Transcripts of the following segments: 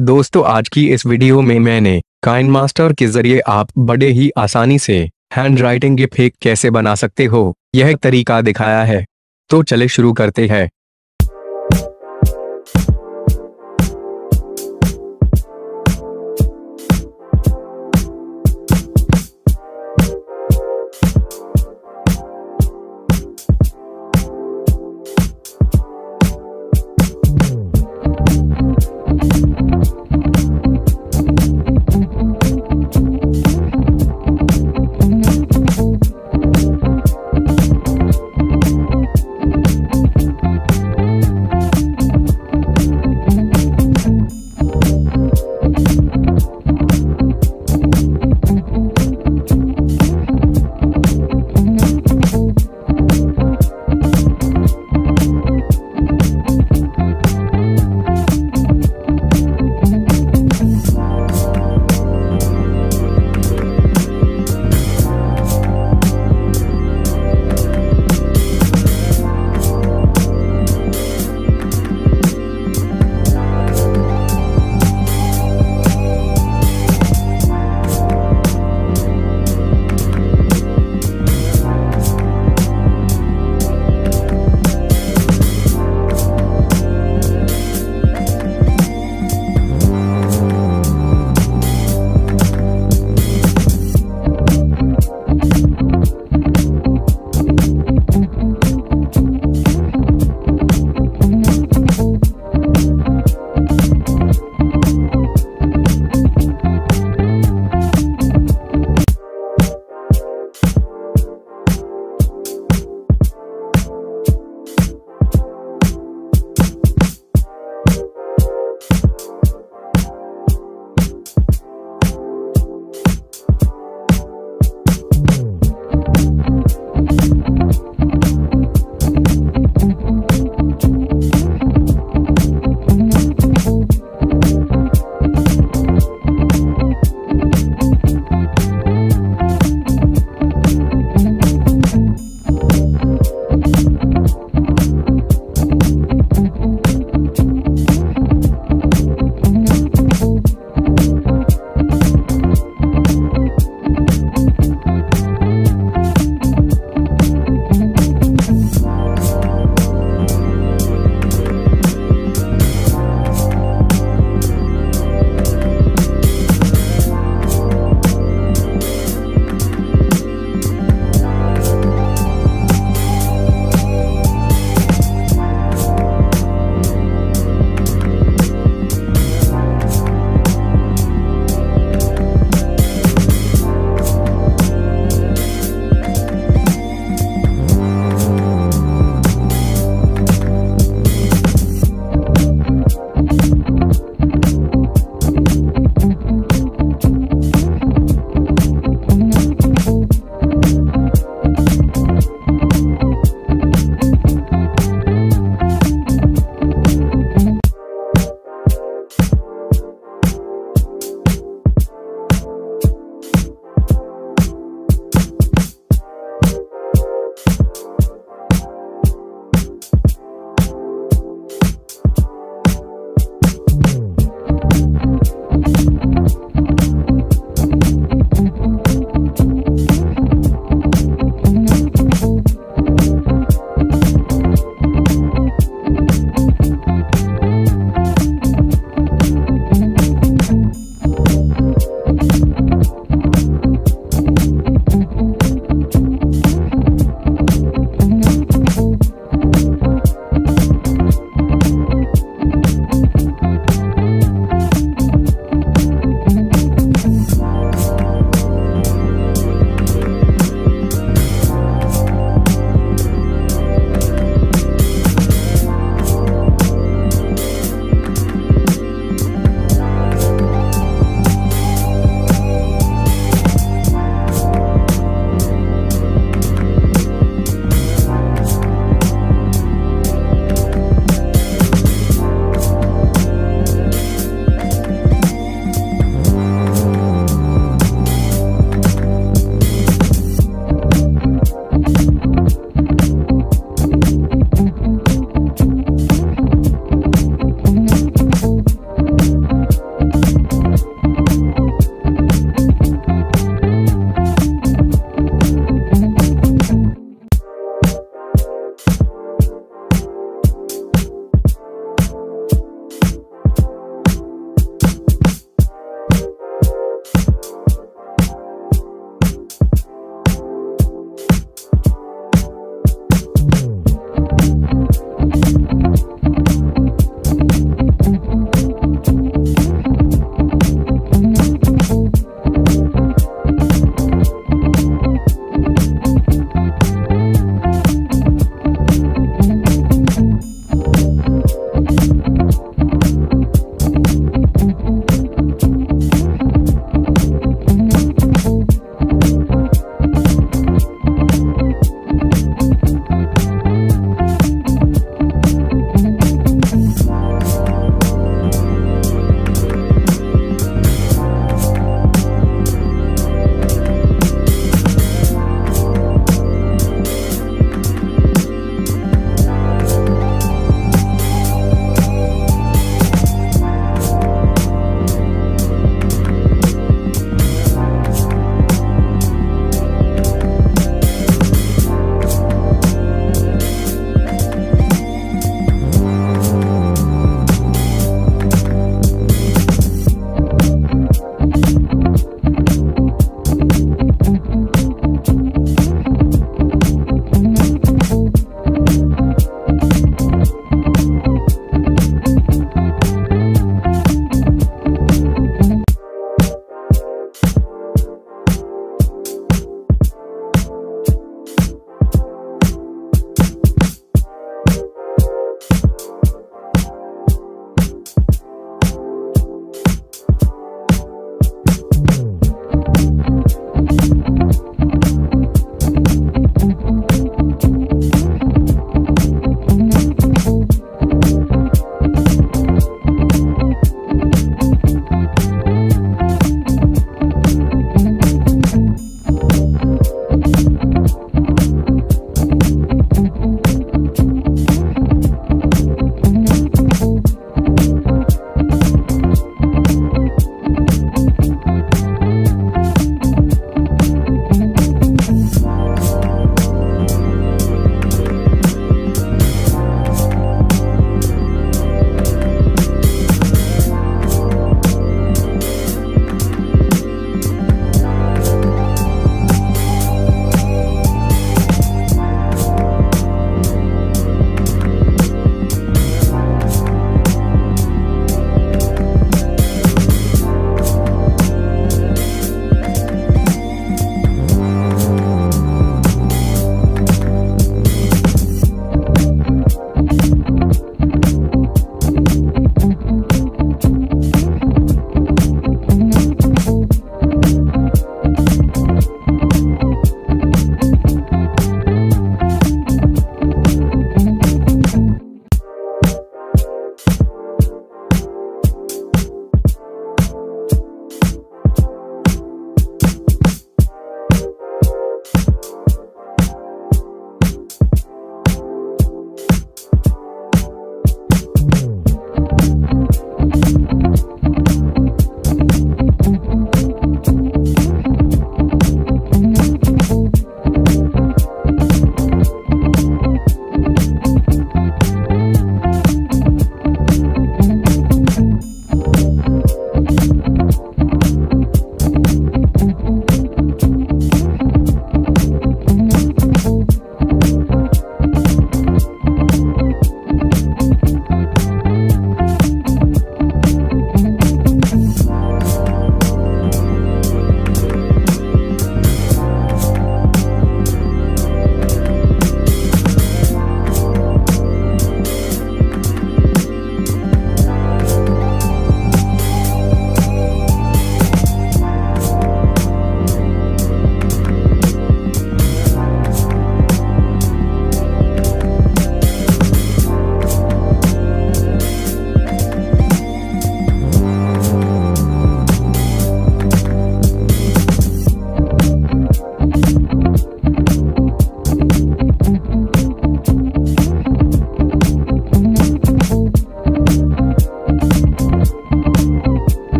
दोस्तों, आज की इस वीडियो में मैंने काइन मास्टर के ज़रिए आप बड़े ही आसानी से हैंड राइटिंग के फेक कैसे बना सकते हो, यह तरीका दिखाया है। तो चले शुरू करते हैं।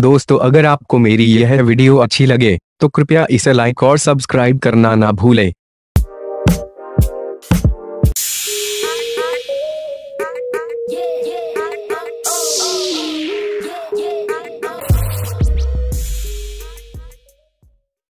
दोस्तों, अगर आपको मेरी यह वीडियो अच्छी लगे तो कृपया इसे लाइक और सब्सक्राइब करना ना भूले।